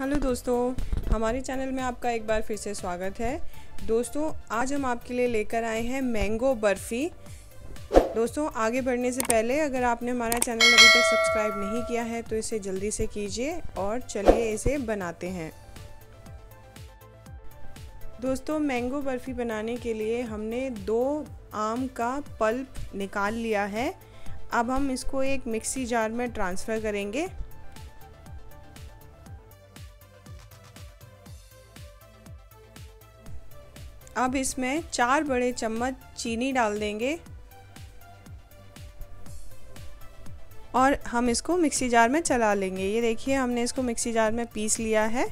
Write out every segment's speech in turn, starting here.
Hello दोस्तों, हमारे channel में आपका एक बार फिर से स्वागत है। दोस्तों, आज हम आपके लिए लेकर आए हैं मैंगो बर्फ़ी। दोस्तों, आगे बढ़ने से पहले अगर आपने हमारा चैनल अभी तक सब्सक्राइब नहीं किया है तो इसे जल्दी से कीजिए और चलिए इसे बनाते हैं। दोस्तों, मैंगो बर्फ़ी बनाने के लिए हमने दो आम का पल्प निकाल लिया है। अब हम इसको एक मिक्सी जार में ट्रांसफ़र करेंगे। अब इसमें चार बड़े चम्मच चीनी डाल देंगे। और हम इसको मिक्सी जार में चला लेंगे। ये देखिए, हमने इसको मिक्सी जार में पीस लिया है।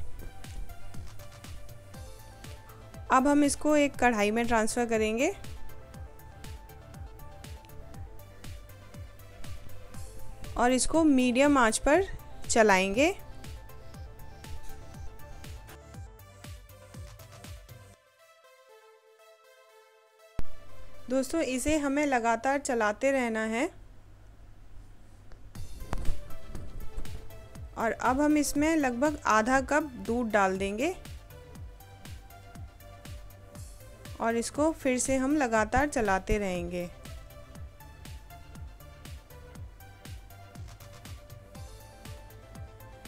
अब हम इसको एक कढ़ाई में ट्रांसफ़र करेंगे। और इसको मीडियम आँच पर चलाएँगे। दोस्तों, इसे हमें लगातार चलाते रहना है। और अब हम इसमें लगभग आधा कप दूध डाल देंगे। और इसको फिर से हम लगातार चलाते रहेंगे।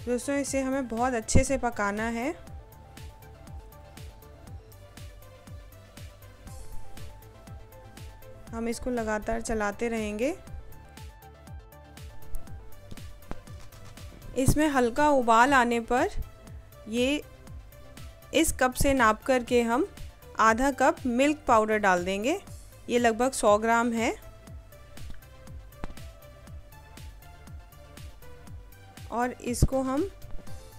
दोस्तों, इसे हमें बहुत अच्छे से पकाना है। हम इसको लगातार चलाते रहेंगे। इसमें हल्का उबाल आने पर ये इस कप से नाप कर के हम आधा कप मिल्क पाउडर डाल देंगे। ये लगभग 100 ग्राम है। और इसको हम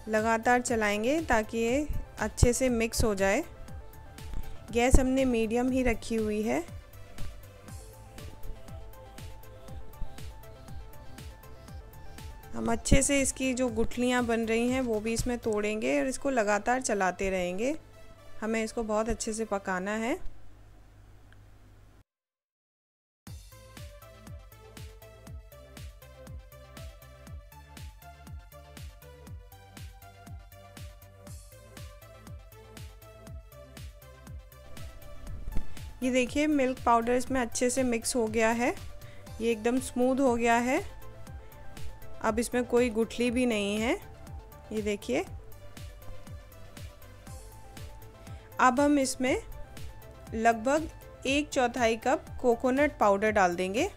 लगातार चलाएँगे ताकि ये अच्छे से मिक्स हो जाए। गैस हमने मीडियम ही रखी हुई है। हम अच्छे से इसकी जो गुठलियाँ बन रही हैं, वो भी इसमें तोड़ेंगे और इसको लगातार चलाते रहेंगे। हमें इसको बहुत अच्छे से पकाना है। ये देखिए, मिल्क पाउडर इसमें अच्छे से मिक्स हो गया है। ये एकदम स्मूथ हो गया है। अब इसमें कोई गुठली भी नहीं है। ये देखिए। अब हम इसमें लगभग एक चौथाई कप कोकोनट पाउडर डाल देंगे।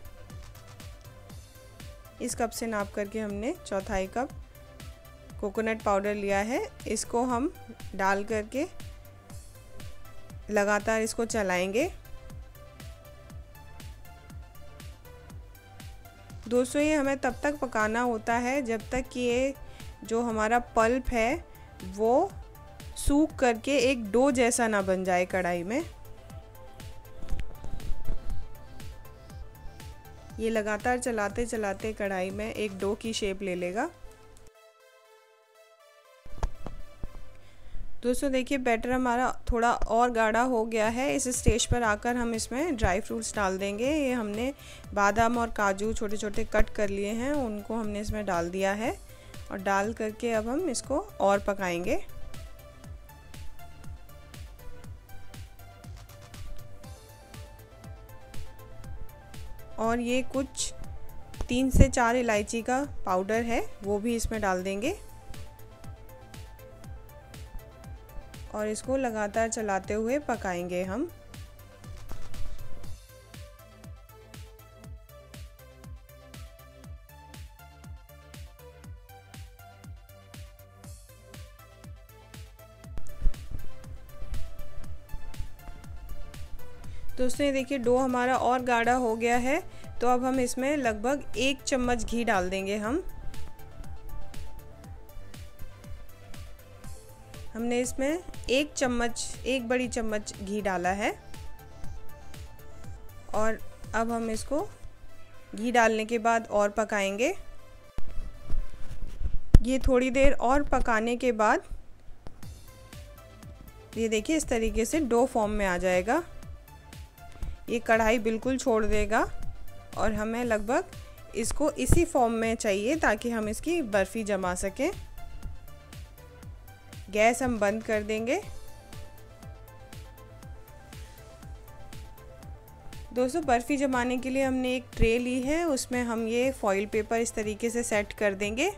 इस कप से नाप करके हमने चौथाई कप कोकोनट पाउडर लिया है। इसको हम डाल करके लगातार इसको चलाएँगे। दोस्तों, ये हमें तब तक पकाना होता है जब तक कि ये जो हमारा पल्प है, वो सूख करके एक डो जैसा ना बन जाए कढ़ाई में। ये लगातार चलाते चलाते कढ़ाई में एक डो की शेप ले लेगा। दोस्तों, देखिए बैटर हमारा थोड़ा और गाढ़ा हो गया है। इस स्टेज पर आकर हम इसमें ड्राई फ्रूट्स डाल देंगे। ये हमने बादाम और काजू छोटे छोटे कट कर लिए हैं। उनको हमने इसमें डाल दिया है और डाल करके अब हम इसको और पकाएँगे। और ये कुछ तीन से चार इलायची का पाउडर है, वो भी इसमें डाल देंगे। और इसको लगातार चलाते हुए पकाएँगे हम। दोस्तों, ये देखिए, डो हमारा और गाढ़ा हो गया है तो अब हम इसमें लगभग एक चम्मच घी डाल देंगे हम। हमने इसमें एक चम्मच, एक बड़ी चम्मच घी डाला है। और अब हम इसको घी डालने के बाद और पकाएँगे। ये थोड़ी देर और पकाने के बाद ये देखिए इस तरीके से डो फॉर्म में आ जाएगा। ये कढ़ाई बिल्कुल छोड़ देगा और हमें लगभग इसको इसी फॉर्म में चाहिए ताकि हम इसकी बर्फ़ी जमा सकें। गैस हम बंद कर देंगे। दोस्तों, बर्फ़ी जमाने के लिए हमने एक ट्रे ली है, उसमें हम ये फॉइल पेपर इस तरीके से सेट कर देंगे।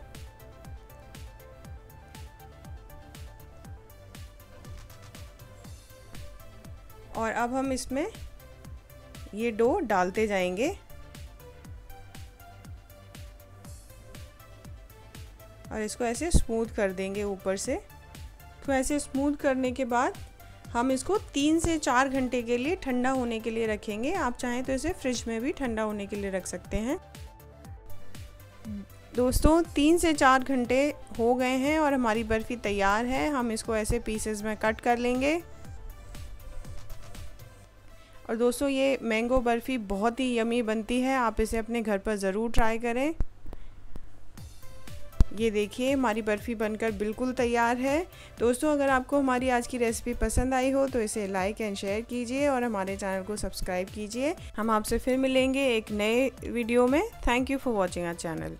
और अब हम इसमें ये डो डालते जाएँगे। और इसको ऐसे स्मूथ कर देंगे ऊपर से। तो ऐसे स्मूथ करने के बाद हम इसको तीन से चार घंटे के लिए ठंडा होने के लिए रखेंगे। आप चाहें तो इसे फ्रिज में भी ठंडा होने के लिए रख सकते हैं। दोस्तों, तीन से चार घंटे हो गए हैं और हमारी बर्फ़ी तैयार है। हम इसको ऐसे पीसेस में कट कर लेंगे। और दोस्तों, ये मैंगो बर्फ़ी बहुत ही यमी बनती है। आप इसे अपने घर पर ज़रूर ट्राई करें। ये देखिए, हमारी बर्फ़ी बनकर बिल्कुल तैयार है। दोस्तों, अगर आपको हमारी आज की रेसिपी पसंद आई हो तो इसे लाइक एंड शेयर कीजिए और हमारे चैनल को सब्सक्राइब कीजिए। हम आपसे फिर मिलेंगे एक नए वीडियो में। Thank you for watching our channel